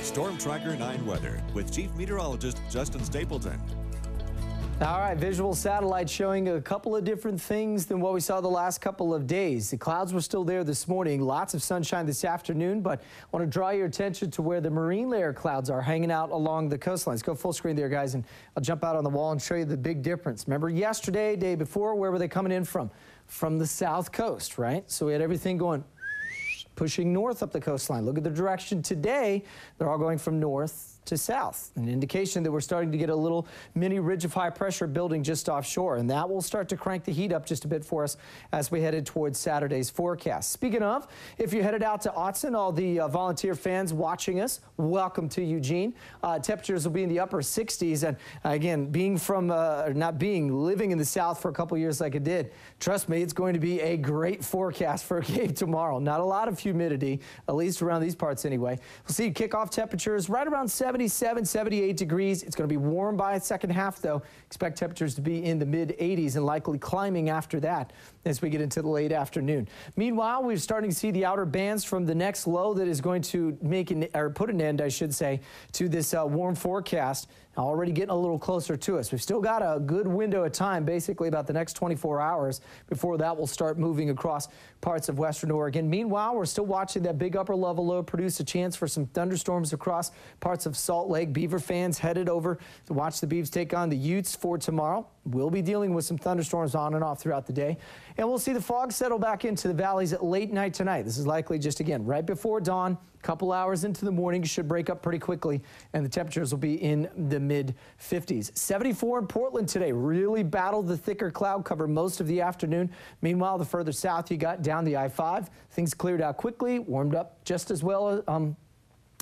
Stormtracker 9 weather with Chief Meteorologist Justin Stapleton. All right, visual satellite showing a couple of different things than what we saw the last couple of days. The clouds were still there this morning, lots of sunshine this afternoon, but I want to draw your attention to where the marine layer clouds are hanging out along the coastlines. Go full screen there, guys, and I'll jump out on the wall and show you the big difference. Remember yesterday, day before, where were they coming in from? From the south coast, right? So we had everything going pushing north up the coastline. Look at the direction today. They're all going from north to south, an indication that we're starting to get a little mini ridge of high pressure building just offshore, and that will start to crank the heat up just a bit for us as we headed towards Saturday's forecast. Speaking of, if you headed out to Autzen, all the uh, volunteer fans watching us, welcome to Eugene. Uh, temperatures will be in the upper 60s, and again, being from, uh, not being, living in the south for a couple years like I did, trust me, it's going to be a great forecast for a game tomorrow. Not a lot of humidity, at least around these parts anyway. We'll see kickoff temperatures right around 70 77, 78 degrees. It's going to be warm by the second half, though. Expect temperatures to be in the mid 80s and likely climbing after that as we get into the late afternoon. Meanwhile, we're starting to see the outer bands from the next low that is going to make an, or put an end, I should say, to this uh, warm forecast. Already getting a little closer to us. We've still got a good window of time, basically about the next 24 hours, before that will start moving across parts of western Oregon. Meanwhile, we're still watching that big upper level low produce a chance for some thunderstorms across parts of Salt Lake. Beaver fans headed over to watch the Beavs take on the Utes for tomorrow. We'll be dealing with some thunderstorms on and off throughout the day. And we'll see the fog settle back into the valleys at late night tonight. This is likely just, again, right before dawn, a couple hours into the morning, should break up pretty quickly, and the temperatures will be in the mid 50s. 74 in Portland today. Really battled the thicker cloud cover most of the afternoon. Meanwhile, the further south you got down the I-5, things cleared out quickly, warmed up just as well um,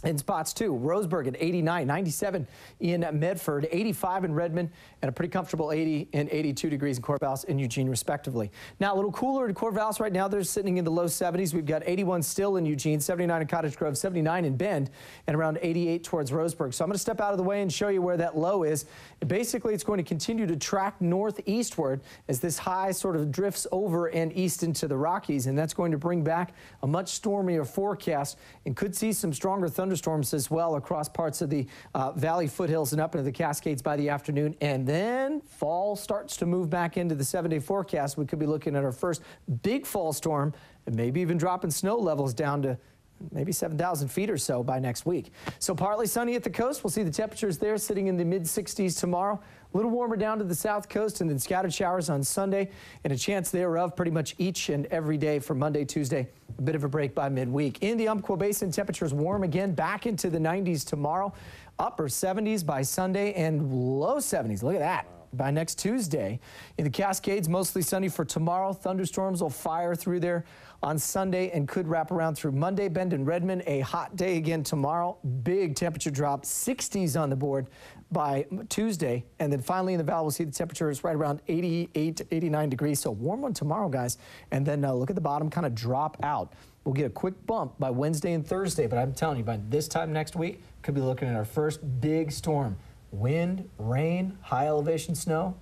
in spots too. Roseburg at 89, 97 in Medford, 85 in Redmond, and a pretty comfortable 80 and 82 degrees in Corvallis and Eugene, respectively. Now, a little cooler in Corvallis right now. They're sitting in the low 70s. We've got 81 still in Eugene, 79 in Cottage Grove, 79 in Bend, and around 88 towards Roseburg. So I'm going to step out of the way and show you where that low is. Basically, it's going to continue to track northeastward as this high sort of drifts over and east into the Rockies, and that's going to bring back a much stormier forecast and could see some stronger thunder thunderstorms as well across parts of the uh, valley foothills and up into the Cascades by the afternoon. And then fall starts to move back into the seven day forecast. We could be looking at our first big fall storm and maybe even dropping snow levels down to maybe 7,000 feet or so by next week. So partly sunny at the coast. We'll see the temperatures there sitting in the mid 60s tomorrow. A little warmer down to the south coast and then scattered showers on Sunday and a chance thereof pretty much each and every day for Monday, Tuesday. A bit of a break by midweek. In the Umpqua Basin, temperatures warm again, back into the 90s tomorrow, upper 70s by Sunday and low 70s. Look at that by next Tuesday. In the Cascades, mostly sunny for tomorrow. Thunderstorms will fire through there on Sunday and could wrap around through Monday. Bend and Redmond, a hot day again tomorrow. Big temperature drop, 60s on the board by Tuesday. And then finally in the valley, we'll see the temperatures right around 88 to 89 degrees. So warm one tomorrow, guys. And then uh, look at the bottom kind of drop out. We'll get a quick bump by Wednesday and Thursday, but I'm telling you, by this time next week, could be looking at our first big storm. Wind, rain, high elevation snow,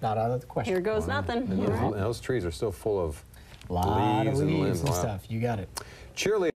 not out of the question. Here goes nothing. Those, those, trees are still full of lot leaves of leaves and limbs. And wow. stuff. You got it. Cheerleading.